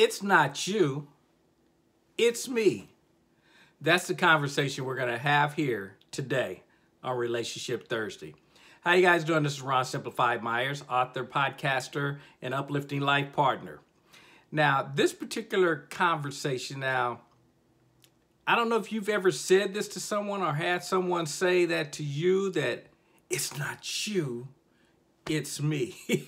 it's not you, it's me. That's the conversation we're going to have here today on Relationship Thursday. How you guys doing? This is Ron Simplified Myers, author, podcaster, and uplifting life partner. Now, this particular conversation now, I don't know if you've ever said this to someone or had someone say that to you that it's not you, it's me.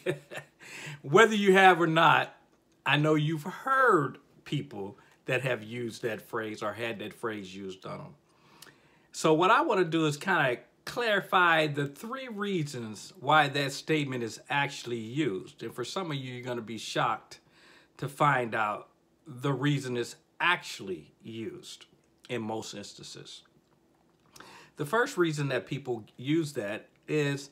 Whether you have or not, I know you've heard people that have used that phrase or had that phrase used on them. So what I want to do is kind of clarify the three reasons why that statement is actually used. And for some of you, you're going to be shocked to find out the reason it's actually used in most instances. The first reason that people use that is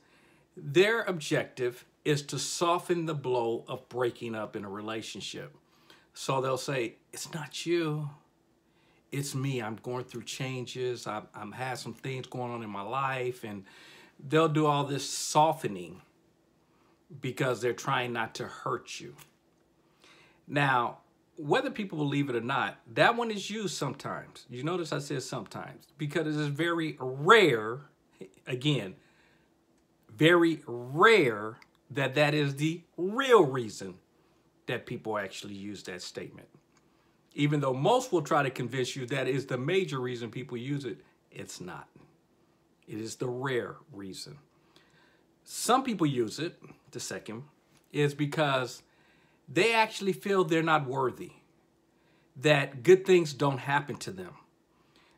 their objective is to soften the blow of breaking up in a relationship. So they'll say, it's not you, it's me. I'm going through changes. I've, I'm had some things going on in my life and they'll do all this softening because they're trying not to hurt you. Now, whether people believe it or not, that one is used sometimes. You notice I said sometimes because it is very rare, again, very rare that that is the real reason that people actually use that statement. Even though most will try to convince you that is the major reason people use it, it's not. It is the rare reason. Some people use it, the second, is because they actually feel they're not worthy, that good things don't happen to them.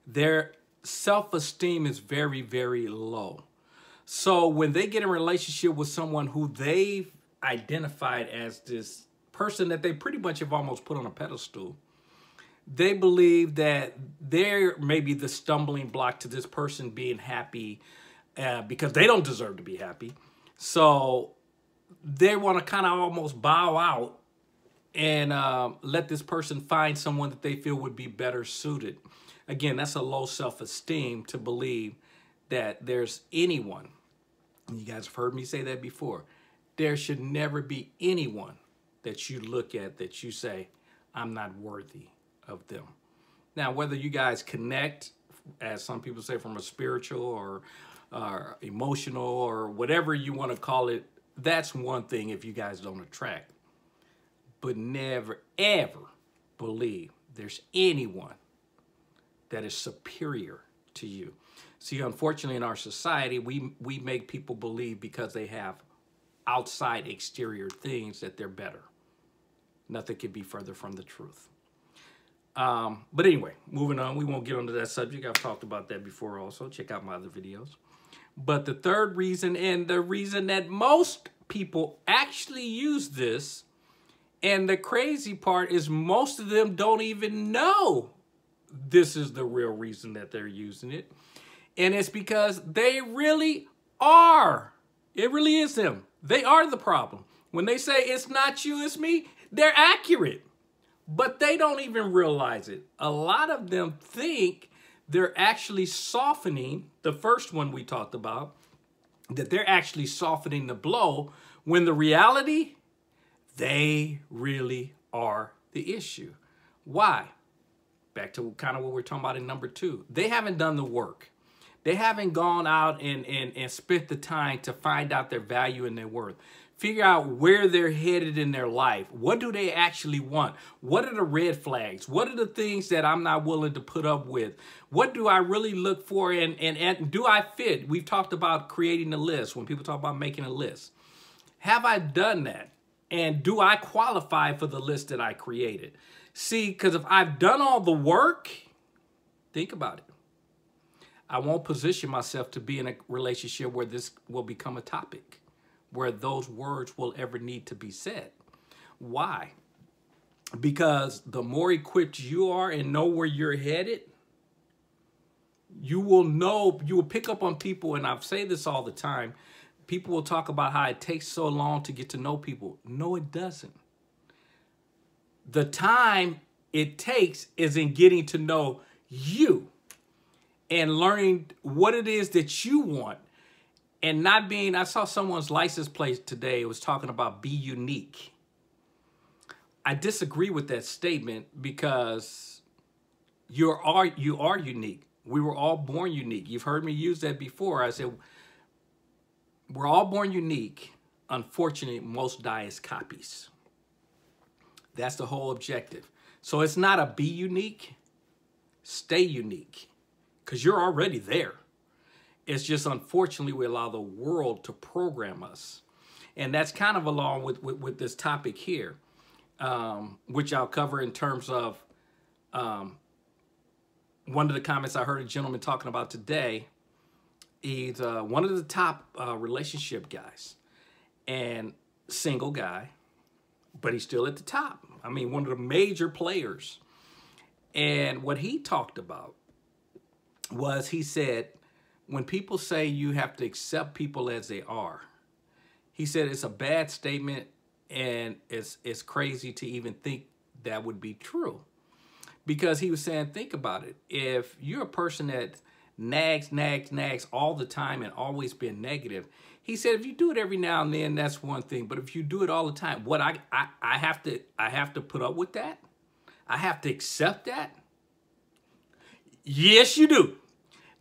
Their self-esteem is very, very low. So when they get in a relationship with someone who they've identified as this person that they pretty much have almost put on a pedestal, they believe that they're maybe the stumbling block to this person being happy uh, because they don't deserve to be happy. So they want to kind of almost bow out and uh, let this person find someone that they feel would be better suited. Again, that's a low self-esteem to believe that there's anyone, and you guys have heard me say that before, there should never be anyone that you look at that you say, I'm not worthy of them. Now, whether you guys connect, as some people say, from a spiritual or uh, emotional or whatever you want to call it, that's one thing if you guys don't attract. But never, ever believe there's anyone that is superior to you. See, unfortunately, in our society, we, we make people believe because they have outside exterior things that they're better. Nothing could be further from the truth. Um, but anyway, moving on. We won't get onto that subject. I've talked about that before also. Check out my other videos. But the third reason, and the reason that most people actually use this, and the crazy part is most of them don't even know this is the real reason that they're using it. And it's because they really are. It really is them. They are the problem. When they say it's not you, it's me, they're accurate. But they don't even realize it. A lot of them think they're actually softening, the first one we talked about, that they're actually softening the blow when the reality, they really are the issue. Why? Back to kind of what we're talking about in number two. They haven't done the work. They haven't gone out and, and, and spent the time to find out their value and their worth. Figure out where they're headed in their life. What do they actually want? What are the red flags? What are the things that I'm not willing to put up with? What do I really look for and, and, and do I fit? We've talked about creating a list when people talk about making a list. Have I done that? And do I qualify for the list that I created? See, because if I've done all the work, think about it. I won't position myself to be in a relationship where this will become a topic, where those words will ever need to be said. Why? Because the more equipped you are and know where you're headed, you will know, you will pick up on people, and I say this all the time. People will talk about how it takes so long to get to know people. No, it doesn't. The time it takes is in getting to know you and learning what it is that you want and not being, I saw someone's license plate today. It was talking about be unique. I disagree with that statement because you are you are unique. We were all born unique. You've heard me use that before. I said we're all born unique. Unfortunately, most die as copies. That's the whole objective. So it's not a be unique, stay unique, because you're already there. It's just unfortunately we allow the world to program us. And that's kind of along with, with, with this topic here, um, which I'll cover in terms of um, one of the comments I heard a gentleman talking about today. He's uh, one of the top uh, relationship guys and single guy, but he's still at the top. I mean, one of the major players. And what he talked about was he said, when people say you have to accept people as they are, he said it's a bad statement and it's it's crazy to even think that would be true. Because he was saying, think about it. If you're a person that nags, nags, nags all the time and always been negative, he said if you do it every now and then, that's one thing. But if you do it all the time, what I I, I have to I have to put up with that? I have to accept that? Yes, you do.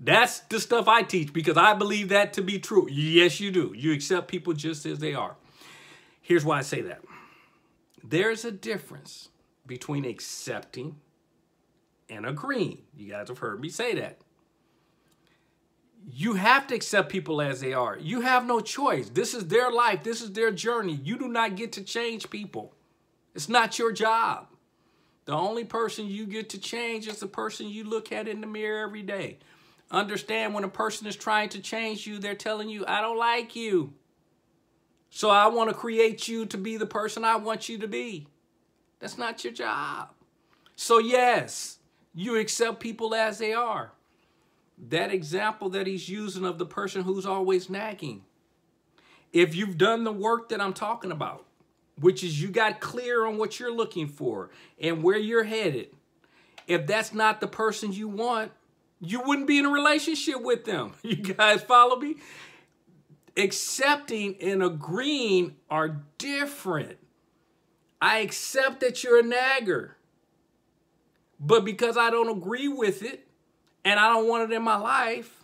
That's the stuff I teach because I believe that to be true. Yes, you do. You accept people just as they are. Here's why I say that. There's a difference between accepting and agreeing. You guys have heard me say that. You have to accept people as they are. You have no choice. This is their life. This is their journey. You do not get to change people. It's not your job. The only person you get to change is the person you look at in the mirror every day. Understand when a person is trying to change you, they're telling you, I don't like you. So I want to create you to be the person I want you to be. That's not your job. So, yes, you accept people as they are. That example that he's using of the person who's always nagging. If you've done the work that I'm talking about, which is you got clear on what you're looking for and where you're headed, if that's not the person you want, you wouldn't be in a relationship with them. You guys follow me? Accepting and agreeing are different. I accept that you're a nagger. But because I don't agree with it and I don't want it in my life,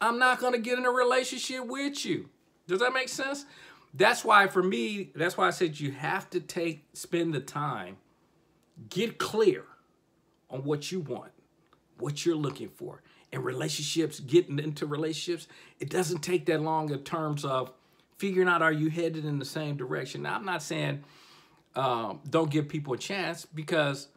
I'm not going to get in a relationship with you. Does that make sense? That's why for me, that's why I said you have to take spend the time, get clear on what you want what you're looking for. And relationships, getting into relationships, it doesn't take that long in terms of figuring out are you headed in the same direction. Now, I'm not saying um, don't give people a chance because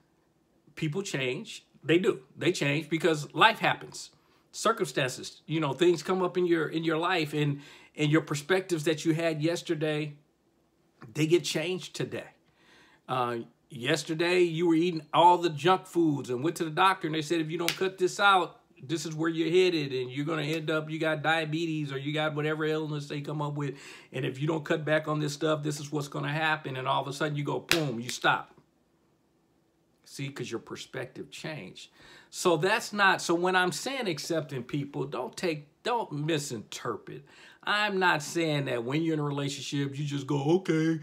people change. They do. They change because life happens. Circumstances, you know, things come up in your in your life and and your perspectives that you had yesterday, they get changed today. Uh, yesterday you were eating all the junk foods and went to the doctor and they said if you don't cut this out this is where you're headed and you're going to end up you got diabetes or you got whatever illness they come up with. And if you don't cut back on this stuff this is what's going to happen. And all of a sudden you go boom you stop. See because your perspective changed. So that's not so when i'm saying accepting people don't take don't misinterpret. I'm not saying that when you're in a relationship you just go okay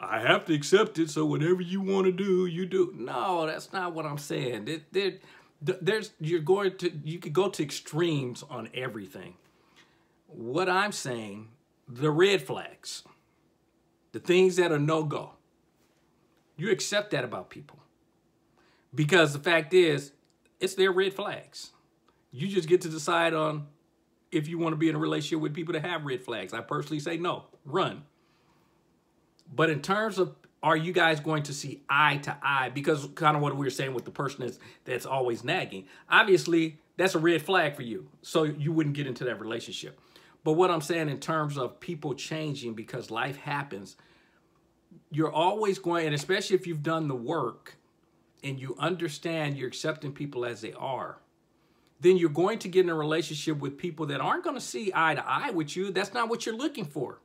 I have to accept it. So whatever you want to do, you do. No, that's not what I'm saying. There, there, there's you're going to you could go to extremes on everything. What I'm saying, the red flags, the things that are no go. You accept that about people. Because the fact is, it's their red flags. You just get to decide on if you want to be in a relationship with people that have red flags. I personally say no, run. But in terms of are you guys going to see eye to eye? Because kind of what we were saying with the person that's, that's always nagging. Obviously, that's a red flag for you. So you wouldn't get into that relationship. But what I'm saying in terms of people changing because life happens, you're always going, and especially if you've done the work and you understand you're accepting people as they are, then you're going to get in a relationship with people that aren't going to see eye to eye with you. That's not what you're looking for.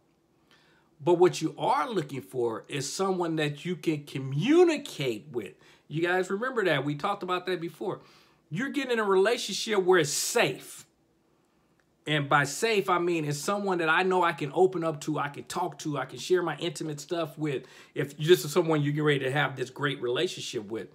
But what you are looking for is someone that you can communicate with. You guys remember that? We talked about that before. You're getting in a relationship where it's safe. And by safe, I mean it's someone that I know I can open up to, I can talk to, I can share my intimate stuff with. If this is someone you get ready to have this great relationship with,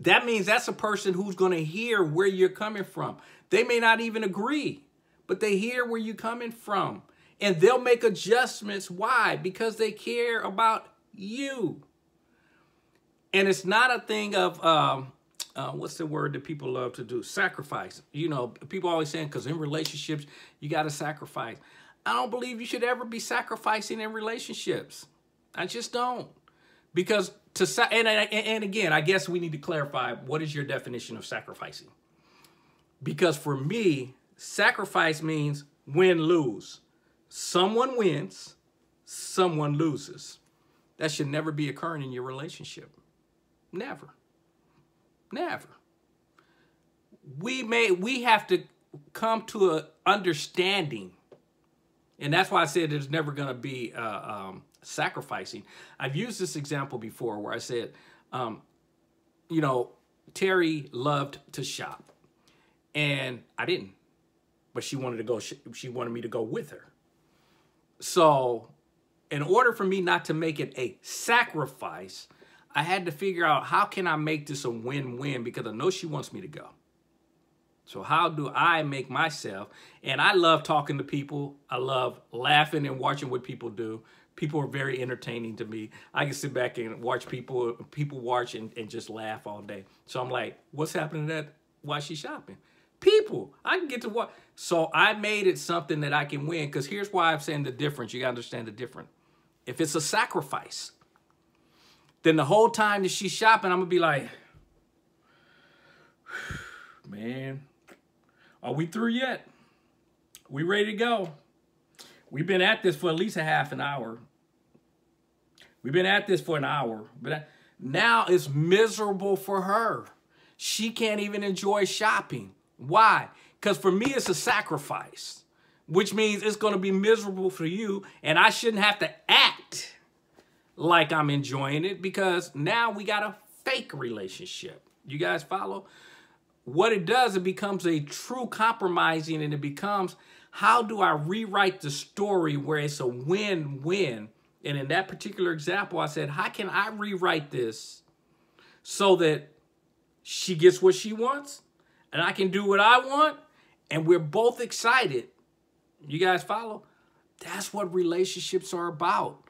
that means that's a person who's going to hear where you're coming from. They may not even agree, but they hear where you're coming from. And they'll make adjustments. Why? Because they care about you. And it's not a thing of, um, uh, what's the word that people love to do? Sacrifice. You know, people always saying, because in relationships, you got to sacrifice. I don't believe you should ever be sacrificing in relationships. I just don't. Because to, and, and again, I guess we need to clarify what is your definition of sacrificing? Because for me, sacrifice means win lose. Someone wins, someone loses. That should never be occurring in your relationship. Never. Never. We may we have to come to a understanding. And that's why I said there's never going to be uh, um, sacrificing. I've used this example before where I said, um, you know, Terry loved to shop and I didn't, but she wanted to go, she wanted me to go with her. So in order for me not to make it a sacrifice, I had to figure out how can I make this a win-win because I know she wants me to go. So how do I make myself? And I love talking to people. I love laughing and watching what people do. People are very entertaining to me. I can sit back and watch people people watch and, and just laugh all day. So I'm like, what's happening at while she shopping? People. I can get to what. So I made it something that I can win. Because here's why I'm saying the difference. You got to understand the difference. If it's a sacrifice, then the whole time that she's shopping, I'm going to be like, man, are we through yet? We ready to go? We've been at this for at least a half an hour. We've been at this for an hour. But now it's miserable for her. She can't even enjoy shopping. Why? Because for me, it's a sacrifice, which means it's going to be miserable for you. And I shouldn't have to act like I'm enjoying it because now we got a fake relationship. You guys follow? what it does, it becomes a true compromising and it becomes how do I rewrite the story where it's a win-win? And in that particular example, I said, how can I rewrite this so that she gets what she wants and I can do what I want and we're both excited? You guys follow? That's what relationships are about.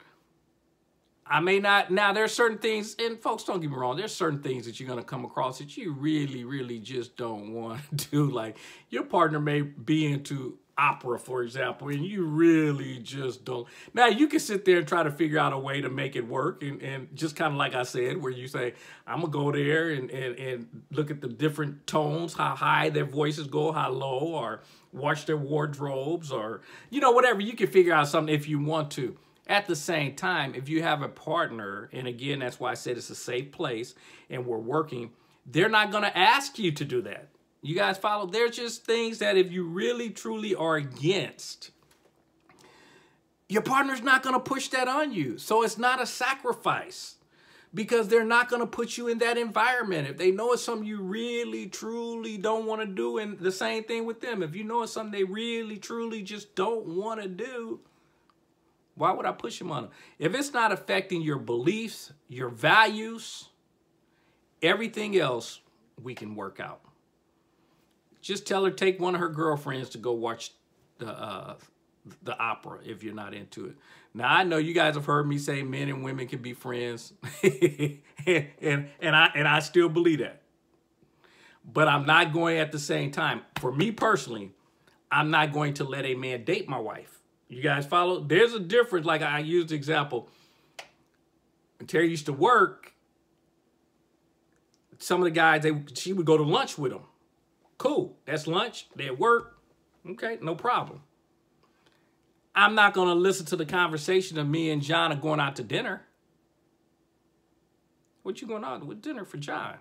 I may not, now there's certain things, and folks, don't get me wrong, there's certain things that you're going to come across that you really, really just don't want to do. Like your partner may be into opera, for example, and you really just don't. Now, you can sit there and try to figure out a way to make it work. And, and just kind of like I said, where you say, I'm going to go there and, and, and look at the different tones, how high their voices go, how low, or watch their wardrobes, or, you know, whatever. You can figure out something if you want to. At the same time, if you have a partner, and again, that's why I said it's a safe place and we're working, they're not going to ask you to do that. You guys follow? There's just things that if you really, truly are against, your partner's not going to push that on you. So it's not a sacrifice because they're not going to put you in that environment. If they know it's something you really, truly don't want to do, and the same thing with them. If you know it's something they really, truly just don't want to do, why would I push them on them? If it's not affecting your beliefs, your values, everything else we can work out. Just tell her take one of her girlfriends to go watch the uh, the opera if you're not into it. Now I know you guys have heard me say men and women can be friends, and, and I and I still believe that. But I'm not going at the same time. For me personally, I'm not going to let a man date my wife. You guys follow? There's a difference. Like I used the example. When Terry used to work, some of the guys, they she would go to lunch with them. Cool. That's lunch. They at work. Okay, no problem. I'm not going to listen to the conversation of me and John are going out to dinner. What you going out with dinner for John?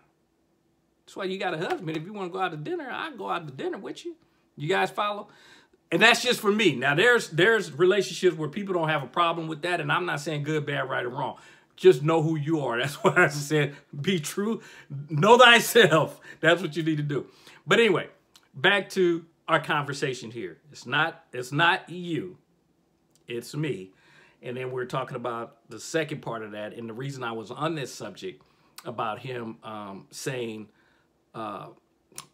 That's why you got a husband. If you want to go out to dinner, I go out to dinner with you. You guys follow? And that's just for me. Now, there's there's relationships where people don't have a problem with that, and I'm not saying good, bad, right, or wrong. Just know who you are. That's why I said be true. Know thyself. That's what you need to do. But anyway, back to our conversation here. It's not it's not you. It's me. And then we're talking about the second part of that. And the reason I was on this subject about him um, saying, uh,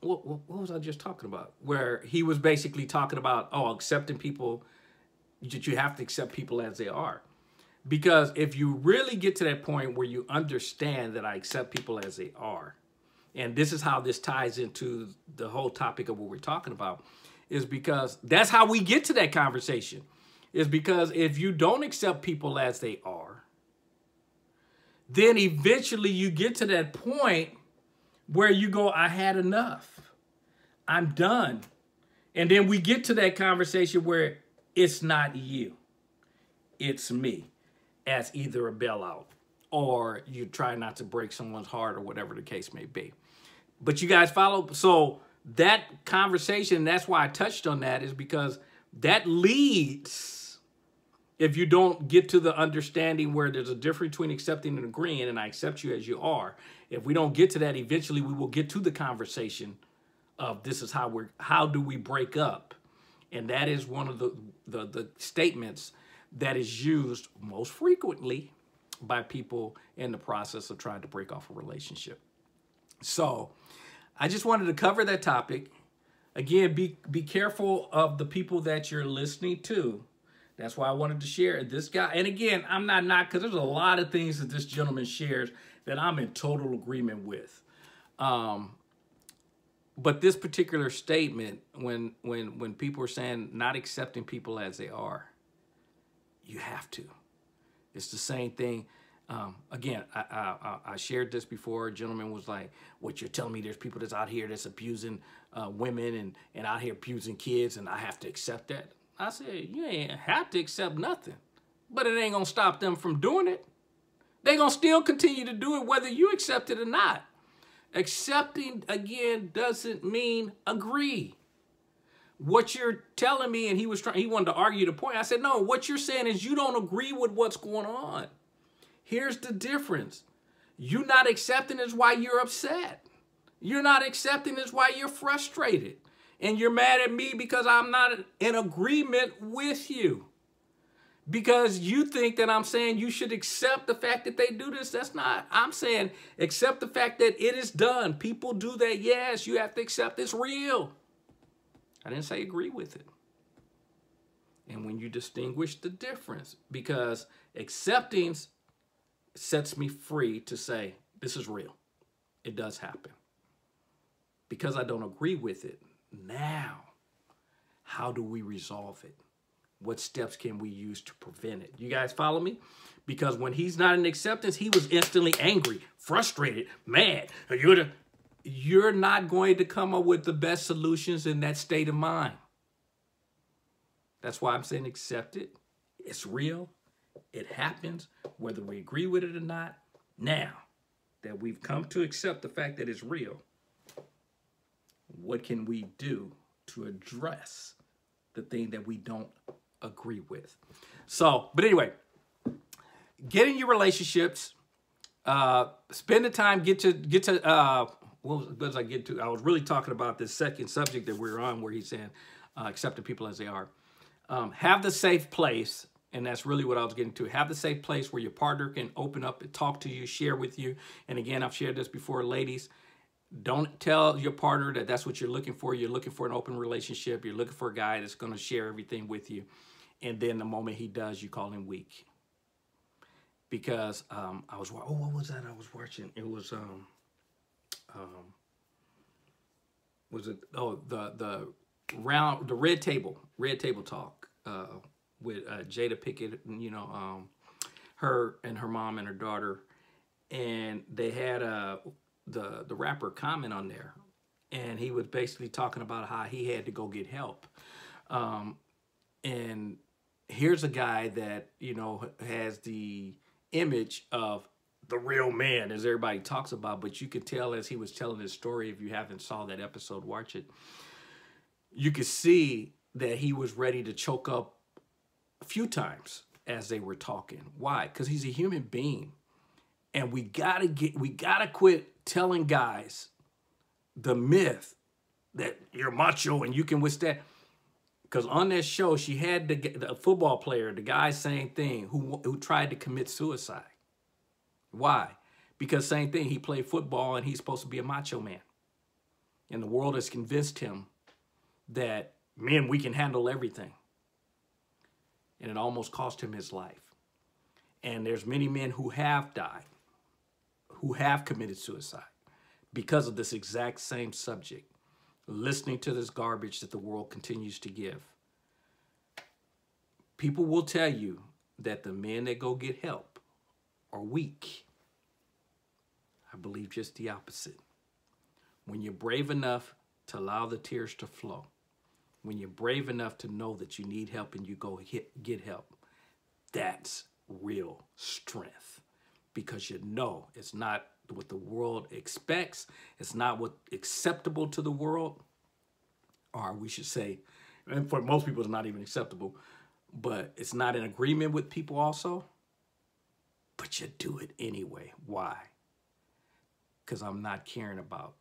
what, what, what was I just talking about? Where he was basically talking about, oh, accepting people, that you have to accept people as they are. Because if you really get to that point where you understand that I accept people as they are, and this is how this ties into the whole topic of what we're talking about, is because that's how we get to that conversation. Is because if you don't accept people as they are, then eventually you get to that point where you go, I had enough. I'm done. And then we get to that conversation where it's not you, it's me as either a bailout or you try not to break someone's heart or whatever the case may be. But you guys follow. So that conversation, that's why I touched on that, is because that leads, if you don't get to the understanding where there's a difference between accepting and agreeing, and I accept you as you are, if we don't get to that, eventually we will get to the conversation of this is how we're, how do we break up? And that is one of the, the, the statements that is used most frequently by people in the process of trying to break off a relationship. So I just wanted to cover that topic. Again, be, be careful of the people that you're listening to. That's why I wanted to share this guy. And again, I'm not not because there's a lot of things that this gentleman shares that I'm in total agreement with. Um, but this particular statement, when when when people are saying not accepting people as they are, you have to. It's the same thing. Um, again, I, I, I, shared this before. A gentleman was like, "What you're telling me? There's people that's out here that's abusing uh, women and and out here abusing kids, and I have to accept that." I said, "You ain't have to accept nothing, but it ain't gonna stop them from doing it. They gonna still continue to do it whether you accept it or not. Accepting again doesn't mean agree." What you're telling me and he was trying he wanted to argue the point i said no what you're saying is you don't agree with what's going on Here's the difference. You not accepting is why you're upset. You're not accepting is why you're frustrated. And you're mad at me because I'm not in agreement with you. Because you think that I'm saying you should accept the fact that they do this. That's not. I'm saying accept the fact that it is done. People do that. Yes, you have to accept it's real. I didn't say agree with it. And when you distinguish the difference, because acceptance sets me free to say, this is real. It does happen. Because I don't agree with it, now, how do we resolve it? What steps can we use to prevent it? You guys follow me? Because when he's not in acceptance, he was instantly angry, frustrated, mad. You're, the, you're not going to come up with the best solutions in that state of mind. That's why I'm saying accept it. It's real. It happens whether we agree with it or not. Now that we've come to accept the fact that it's real, what can we do to address the thing that we don't agree with? So, but anyway, get in your relationships, uh, spend the time, get to, get to, uh, was, I get to? I was really talking about this second subject that we're on where he's saying, uh, accepting people as they are. Um, have the safe place and that's really what I was getting to. Have the safe place where your partner can open up and talk to you, share with you. And again, I've shared this before, ladies. Don't tell your partner that that's what you're looking for. You're looking for an open relationship. You're looking for a guy that's going to share everything with you. And then the moment he does, you call him weak. Because um, I was, oh, what was that I was watching? It was, um, um, was it, oh, the, the round, the red table, red table talk. Uh, with uh, Jada Pinkett, you know, um, her and her mom and her daughter, and they had uh, the the rapper comment on there, and he was basically talking about how he had to go get help, um, and here's a guy that you know has the image of the real man as everybody talks about but you could tell as he was telling his story if you haven't saw that episode watch it you could see that he was ready to choke up a few times as they were talking. Why? Because he's a human being. And we gotta get we gotta quit telling guys the myth that you're macho and you can withstand. Because on that show, she had the, the football player, the guy, same thing, who who tried to commit suicide. Why? Because same thing, he played football and he's supposed to be a macho man. And the world has convinced him that men, we can handle everything. And it almost cost him his life. And there's many men who have died, who have committed suicide because of this exact same subject, listening to this garbage that the world continues to give. People will tell you that the men that go get help are weak. I believe just the opposite. When you're brave enough to allow the tears to flow, when you're brave enough to know that you need help and you go get help, that's real strength because you know it's not what the world expects, it's not what acceptable to the world, or we should say, and for most people, it's not even acceptable, but it's not in agreement with people also. But you do it anyway. Why? Because I'm not caring about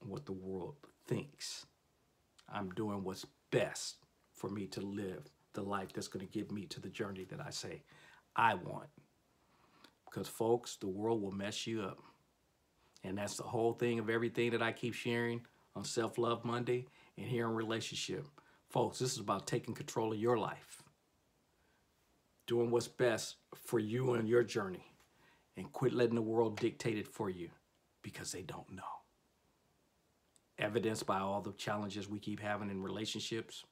what the world thinks. I'm doing what's best for me to live the life that's going to give me to the journey that I say I want. Because, folks, the world will mess you up. And that's the whole thing of everything that I keep sharing on Self Love Monday and here in Relationship. Folks, this is about taking control of your life, doing what's best for you and your journey, and quit letting the world dictate it for you because they don't know evidenced by all the challenges we keep having in relationships.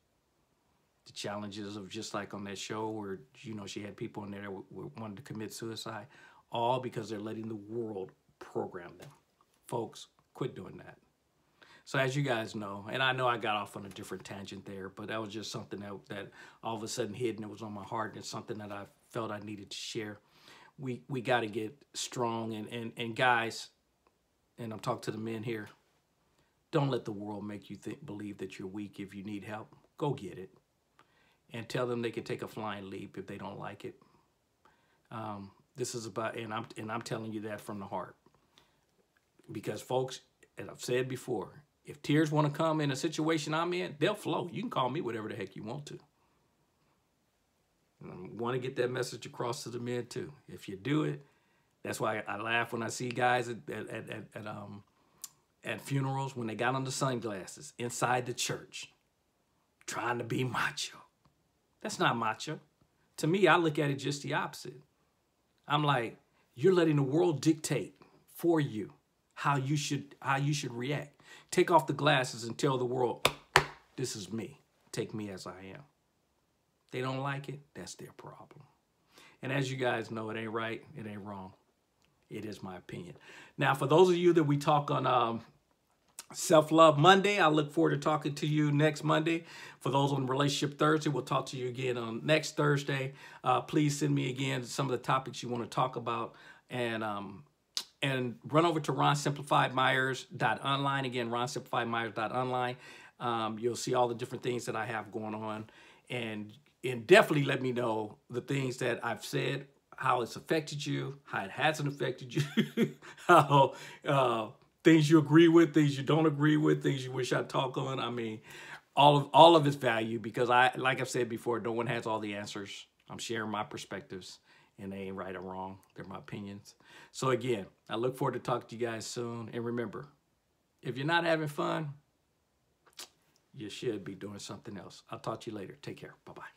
The challenges of just like on that show where, you know, she had people in there that wanted to commit suicide, all because they're letting the world program them. Folks, quit doing that. So as you guys know, and I know I got off on a different tangent there, but that was just something that, that all of a sudden hit and it was on my heart and it's something that I felt I needed to share. We we got to get strong and, and, and guys, and I'm talking to the men here, don't let the world make you think, believe that you're weak if you need help. Go get it. And tell them they can take a flying leap if they don't like it. Um, this is about, and I'm, and I'm telling you that from the heart. Because folks, as I've said before, if tears want to come in a situation I'm in, they'll flow. You can call me whatever the heck you want to. And I want to get that message across to the men too. If you do it, that's why I laugh when I see guys at, at, at, at um, at funerals when they got on the sunglasses inside the church trying to be macho. That's not macho. To me, I look at it just the opposite. I'm like, you're letting the world dictate for you how you should how you should react. Take off the glasses and tell the world, this is me. Take me as I am. They don't like it, that's their problem. And as you guys know, it ain't right, it ain't wrong. It is my opinion. Now, for those of you that we talk on um, Self Love Monday. I look forward to talking to you next Monday. For those on Relationship Thursday, we'll talk to you again on next Thursday. Uh, please send me again some of the topics you want to talk about. And um, and run over to ronsimplifiedmyers.online. Again, ronsimplifiedmyers.online. Um, you'll see all the different things that I have going on. And, and definitely let me know the things that I've said, how it's affected you, how it hasn't affected you, how... Uh, things you agree with, things you don't agree with, things you wish I'd talk on. I mean, all of all of its value because I, like I've said before, no one has all the answers. I'm sharing my perspectives and they ain't right or wrong. They're my opinions. So again, I look forward to talking to you guys soon. And remember, if you're not having fun, you should be doing something else. I'll talk to you later. Take care. Bye-bye.